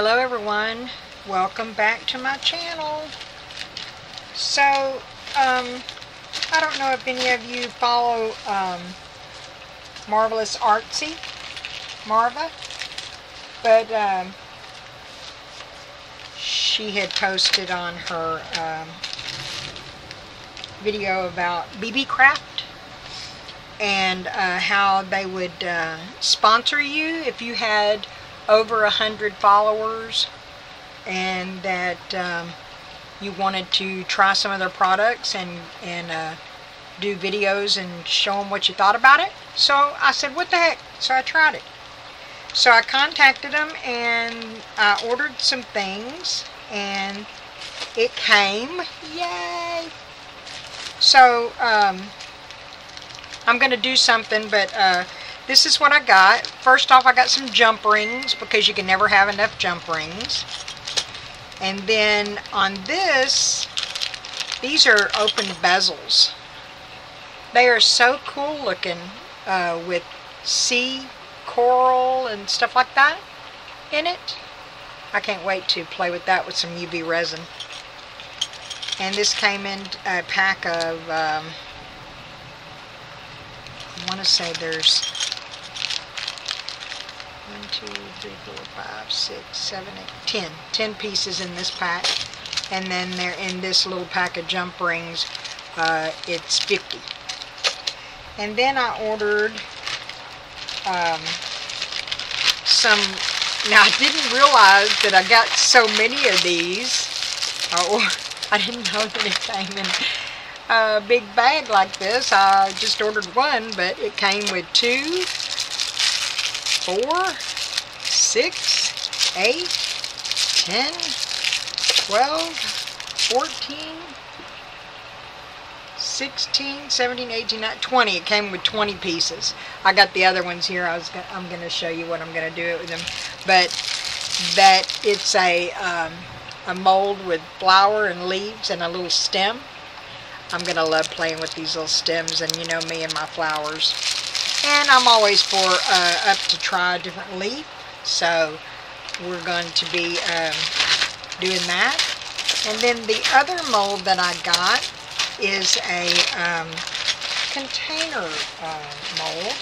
Hello everyone, welcome back to my channel. So, um, I don't know if any of you follow um, Marvelous Artsy, Marva, but um, she had posted on her um, video about Beebeecraft and uh, how they would uh, sponsor you if you had over a hundred followers and that um, you wanted to try some of their products and and uh, do videos and show them what you thought about it. So I said what the heck? So I tried it. So I contacted them and I ordered some things and it came. Yay! So um, I'm gonna do something but uh, this is what I got. First off, I got some jump rings because you can never have enough jump rings. And then on this, these are open bezels. They are so cool looking uh, with sea coral and stuff like that in it. I can't wait to play with that with some UV resin. And this came in a pack of, um, I want to say there's one, two, three, four, five, six, seven, eight, ten. Ten pieces in this pack. And then they're in this little pack of jump rings. Uh, it's 50. And then I ordered um, some, now I didn't realize that I got so many of these. Oh, I didn't know that it came in a big bag like this. I just ordered one, but it came with two, four, six, eight, ten, twelve, fourteen, sixteen, seventeen, eighteen, nineteen, twenty. It came with 20 pieces. I got the other ones here. I was gonna, I'm going to show you what I'm going to do with them. But that it's a, um, a mold with flower and leaves and a little stem. I'm going to love playing with these little stems and you know me and my flowers. And I'm always for uh, up to try a different leaf. So we're going to be um, doing that. And then the other mold that I got is a um, container uh, mold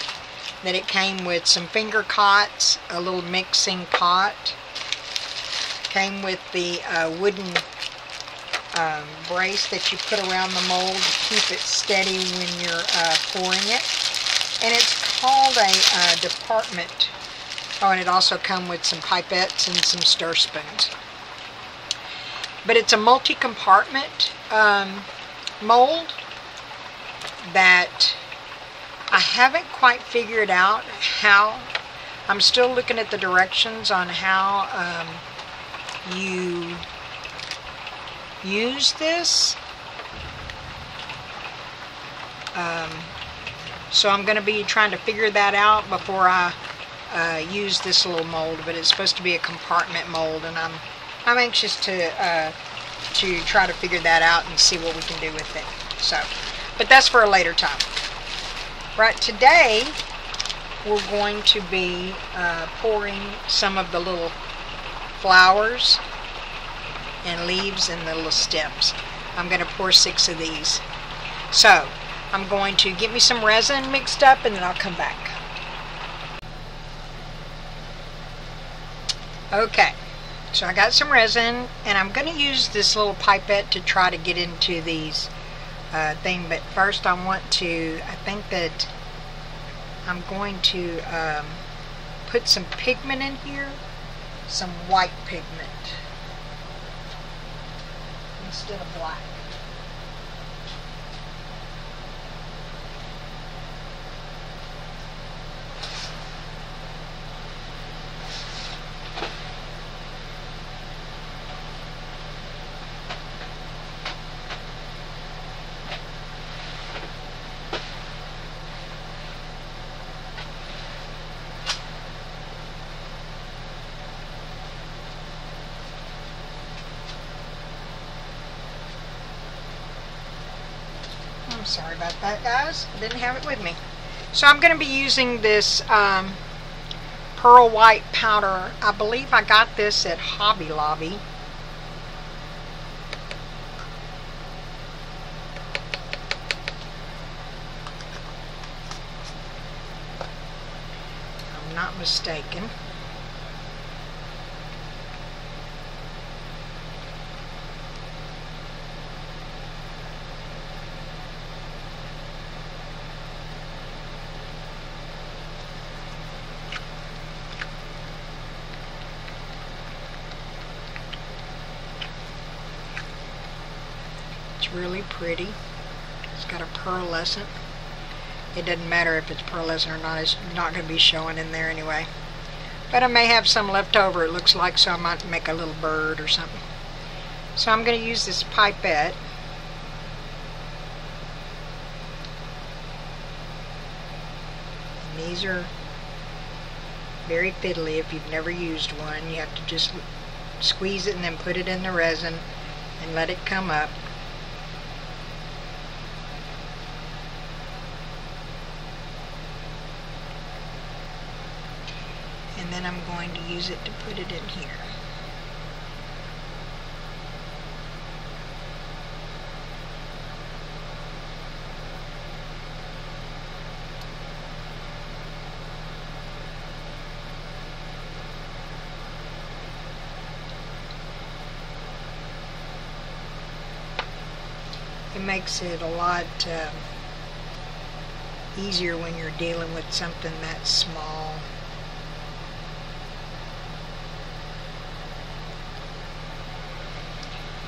that it came with some finger cots, a little mixing pot, came with the uh, wooden um, brace that you put around the mold to keep it steady when you're uh, pouring it and it's called a department. Oh, and it also come with some pipettes and some stir spoons. But it's a multi-compartment um, mold that I haven't quite figured out how. I'm still looking at the directions on how um, you use this. Um, so I'm going to be trying to figure that out before I uh, use this little mold. But it's supposed to be a compartment mold, and I'm I'm anxious to uh, to try to figure that out and see what we can do with it. So, but that's for a later time. Right today, we're going to be uh, pouring some of the little flowers and leaves and the little stems. I'm going to pour six of these. So, I'm going to get me some resin mixed up and then I'll come back. Okay, so I got some resin and I'm going to use this little pipette to try to get into these uh, thing. But first I want to, I think that I'm going to um, put some pigment in here, some white pigment instead of black. I'm sorry about that, guys. I didn't have it with me. So I'm going to be using this um, pearl white powder. I believe I got this at Hobby Lobby. I'm not mistaken. It's really pretty. It's got a pearlescent. It doesn't matter if it's pearlescent or not. It's not going to be showing in there anyway. But I may have some left over, it looks like, so I might make a little bird or something. So I'm going to use this pipette. And these are very fiddly if you've never used one. You have to just squeeze it and then put it in the resin and let it come up. And then I'm going to use it to put it in here. It makes it a lot uh, easier when you're dealing with something that small.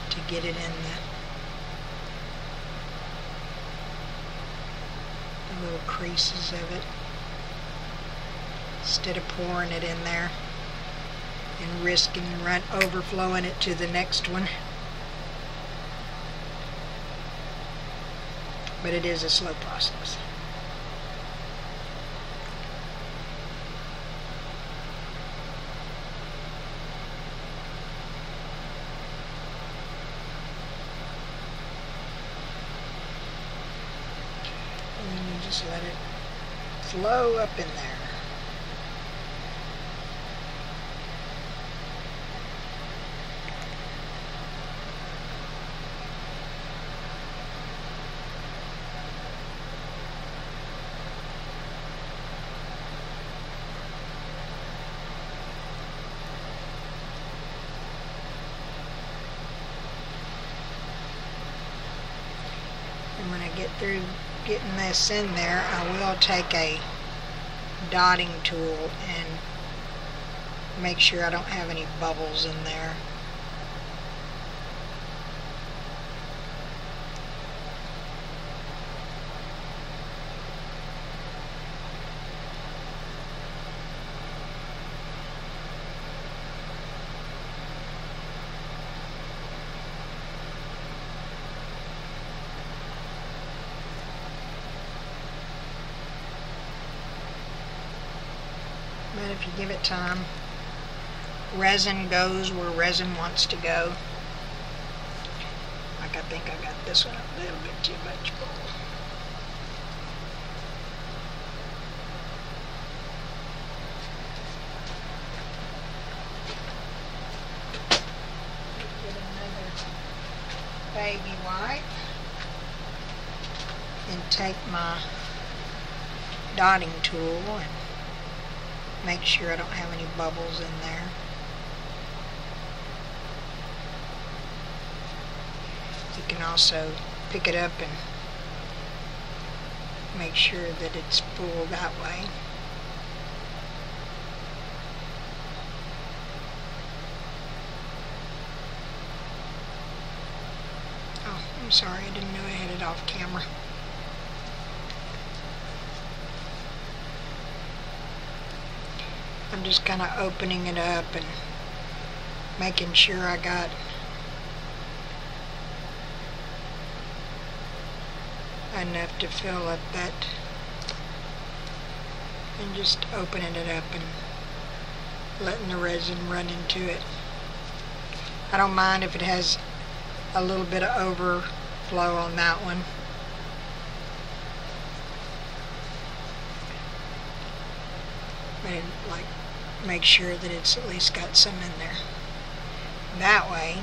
to get it in the, the little creases of it instead of pouring it in there and risking run overflowing it to the next one. But it is a slow process. and then you just let it flow up in there. And when I get through getting this in there, I will take a dotting tool and make sure I don't have any bubbles in there. But if you give it time, resin goes where resin wants to go. Like I think I got this one a little bit too much baby wipe and take my dotting tool and make sure I don't have any bubbles in there. You can also pick it up and make sure that it's full that way. Oh, I'm sorry, I didn't know I had it off camera. I'm just kind of opening it up and making sure I got enough to fill up that and just opening it up and letting the resin run into it. I don't mind if it has a little bit of overflow on that one. But it, like make sure that it's at least got some in there. That way,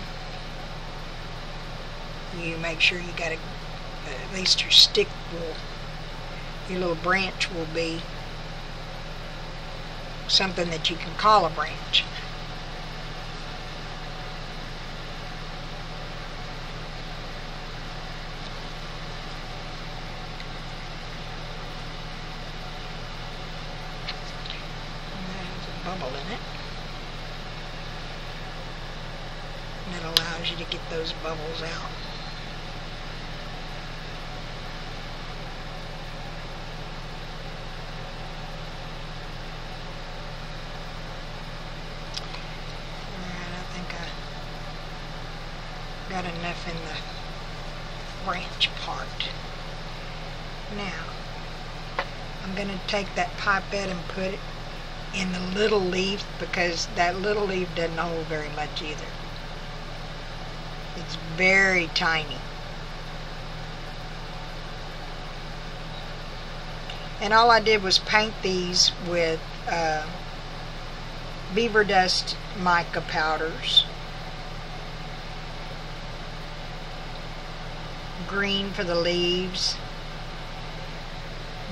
you make sure you got a, at least your stick will, your little branch will be something that you can call a branch. bubble in it. And that allows you to get those bubbles out. Alright, I think I got enough in the branch part. Now, I'm going to take that pipette and put it in the little leaf because that little leaf doesn't hold very much either. It's very tiny. And all I did was paint these with uh, beaver dust mica powders. Green for the leaves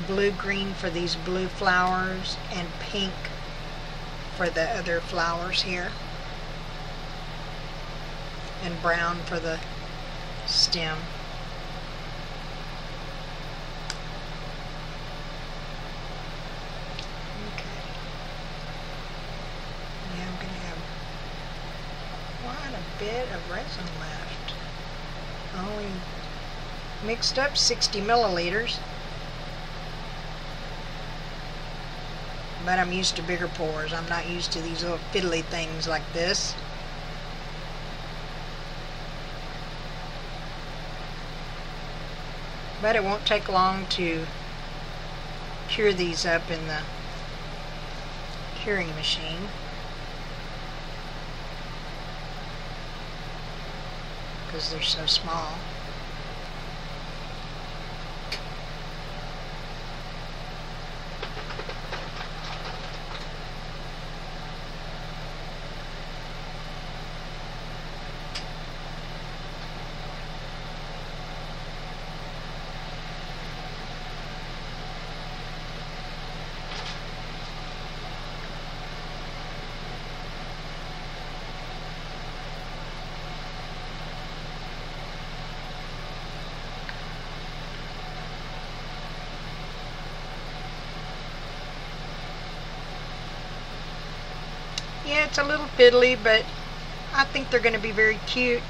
blue green for these blue flowers and pink for the other flowers here and brown for the stem. Okay. Yeah, I'm going to have quite a bit of resin left. Only mixed up 60 milliliters. but I'm used to bigger pours. I'm not used to these little fiddly things like this. But it won't take long to cure these up in the curing machine. Because they're so small. It's a little fiddly, but I think they're going to be very cute.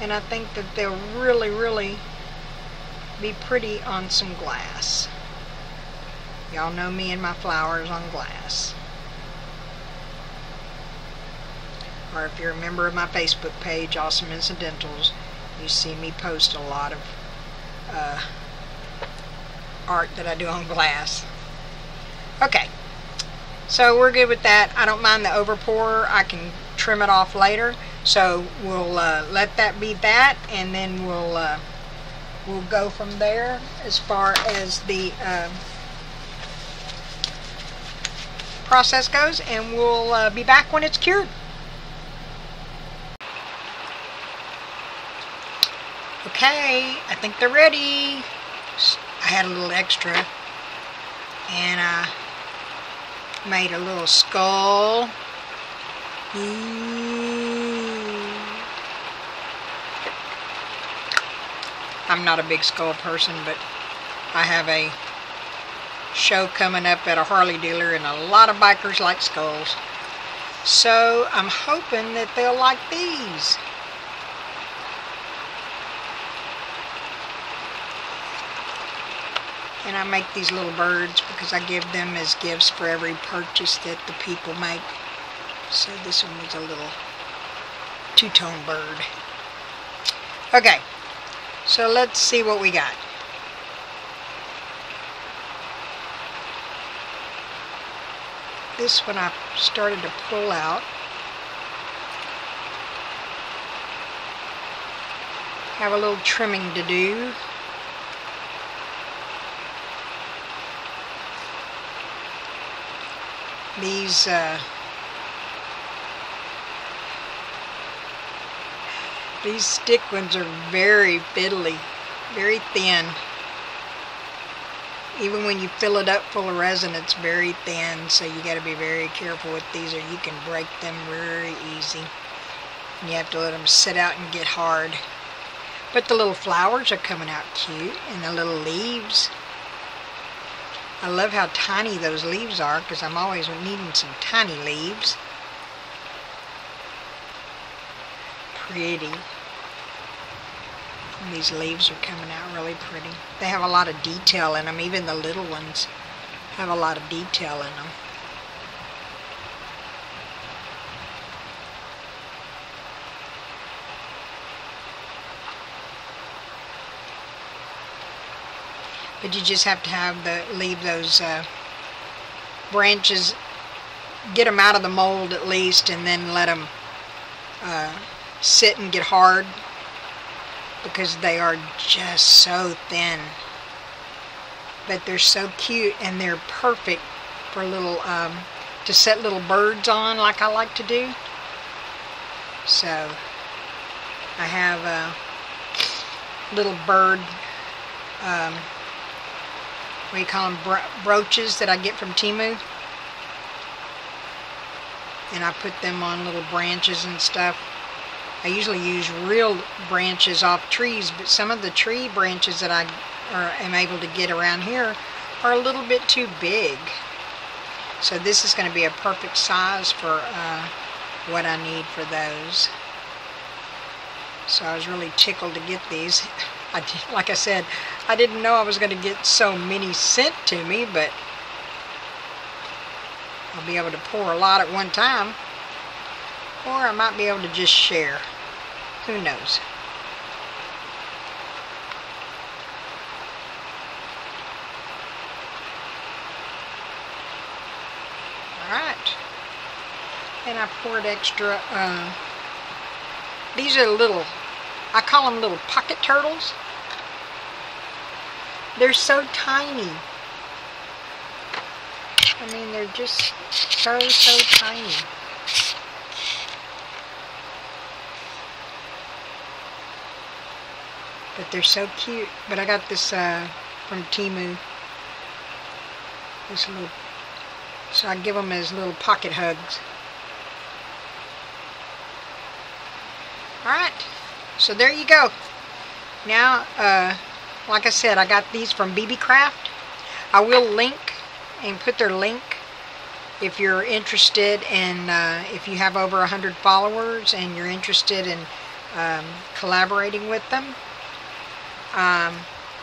And I think that they'll really, really be pretty on some glass. Y'all know me and my flowers on glass. Or if you're a member of my Facebook page, Awesome Incidentals, you see me post a lot of uh, art that I do on glass. Okay. So we're good with that. I don't mind the overpour. I can trim it off later. So we'll uh, let that be that, and then we'll uh, we'll go from there as far as the uh, process goes, and we'll uh, be back when it's cured. Okay, I think they're ready. I had a little extra, and I made a little skull. I'm not a big skull person, but I have a show coming up at a Harley dealer, and a lot of bikers like skulls. So I'm hoping that they'll like these. And I make these little birds because I give them as gifts for every purchase that the people make. So this one was a little two-tone bird. Okay, so let's see what we got. This one I started to pull out. Have a little trimming to do. These uh, these stick ones are very fiddly, very thin. Even when you fill it up full of resin, it's very thin, so you got to be very careful with these or you can break them very easy. And you have to let them sit out and get hard. But the little flowers are coming out cute, and the little leaves. I love how tiny those leaves are because I'm always needing some tiny leaves. Pretty. And these leaves are coming out really pretty. They have a lot of detail in them. Even the little ones have a lot of detail in them. But you just have to have the leave those uh, branches get them out of the mold at least and then let them uh, sit and get hard because they are just so thin. But they're so cute and they're perfect for little um, to set little birds on like I like to do. So I have a little bird um, what do you call them, bro brooches that I get from Temu. And I put them on little branches and stuff. I usually use real branches off trees, but some of the tree branches that I are, am able to get around here are a little bit too big. So this is going to be a perfect size for uh, what I need for those. So I was really tickled to get these. I, like I said, I didn't know I was going to get so many sent to me, but I'll be able to pour a lot at one time. Or I might be able to just share. Who knows? Alright. And I poured extra, uh, these are little, I call them little pocket turtles. They're so tiny. I mean, they're just so, so tiny. But they're so cute. But I got this uh, from Temu. This little, so I give them as little pocket hugs. Alright, so there you go. Now, uh, like I said, I got these from Beebeecraft. I will link and put their link if you're interested in, uh, if you have over 100 followers and you're interested in um, collaborating with them. Um,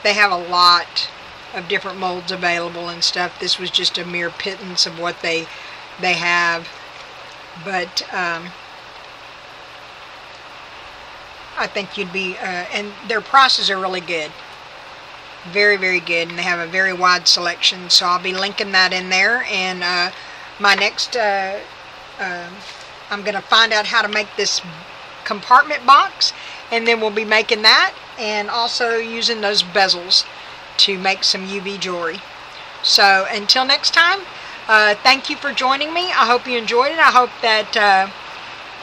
they have a lot of different molds available and stuff. This was just a mere pittance of what they they have. But um, I think you'd be, uh, and their prices are really good. Very very good and they have a very wide selection so I'll be linking that in there and uh, my next uh, uh, I'm gonna find out how to make this compartment box and then we'll be making that and also using those bezels to make some UV jewelry. So until next time uh, thank you for joining me. I hope you enjoyed it. I hope that uh,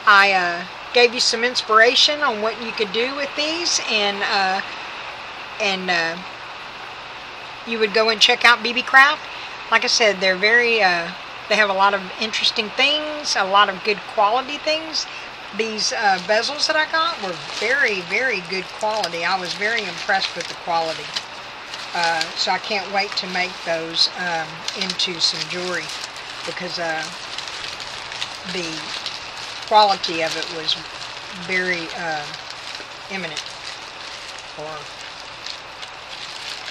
I uh, gave you some inspiration on what you could do with these and and you would go and check out Beebeecraft. Like I said, they're very, uh, they have a lot of interesting things, a lot of good quality things. These uh, bezels that I got were very, very good quality. I was very impressed with the quality. Uh, so I can't wait to make those um, into some jewelry because uh, the quality of it was very uh, eminent or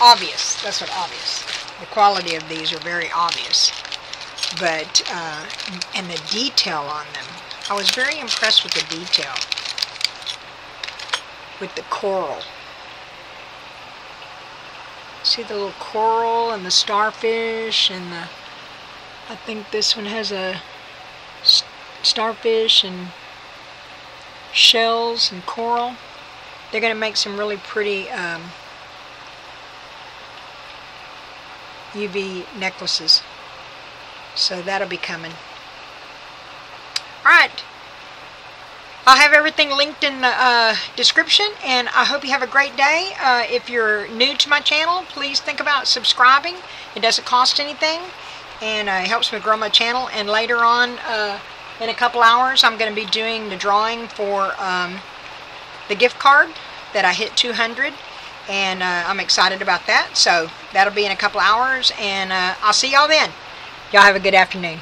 obvious. That's what obvious. The quality of these are very obvious. But, uh, and the detail on them. I was very impressed with the detail. With the coral. See the little coral and the starfish and the, I think this one has a starfish and shells and coral. They're going to make some really pretty um, UV necklaces. So that'll be coming. Alright. I'll have everything linked in the uh, description, and I hope you have a great day. Uh, if you're new to my channel, please think about subscribing. It doesn't cost anything, and uh, it helps me grow my channel. And later on, uh, in a couple hours, I'm going to be doing the drawing for um, the gift card that I hit 200, and uh, I'm excited about that. So that'll be in a couple hours, and uh, I'll see y'all then. Y'all have a good afternoon.